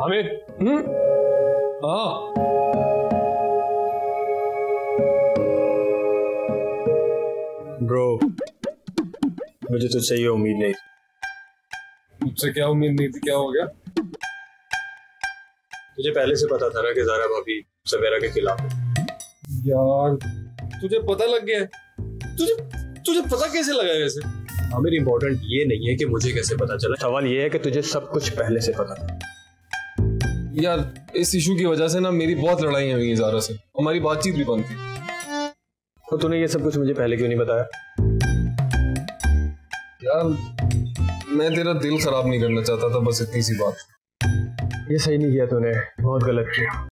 आमिर हम्म? हाँ ब्रो मुझे तुझसे ये उम्मीद नहीं थी। मुझसे क्या उम्मीद नहीं थी? क्या हो गया? तुझे पहले से पता था ना कि जारा भाभी सवेरा के खिलाफ यार तुझे पता लग गया तुझे तुझे पता कैसे लगा वैसे? आमिर इम्पोर्टेंट ये नहीं है कि मुझे कैसे पता चला। सवाल ये है कि तुझे सब कुछ पहले से पता था। यार इस इशू की वजह से ना मेरी बहुत लड़ाई हुई है जारा से। हमारी बातचीत भी बंद थी। तो तूने ये सब कुछ मुझे पहले क्यों नहीं बताया? यार मैं तेरा दिल खराब नहीं करना चाहता था बस इतनी सी बात। ये सही नहीं किया तूने बहुत गलत किया।